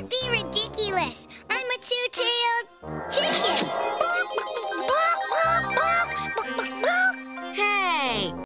Don't be ridiculous. I'm a two-tailed chicken. hey,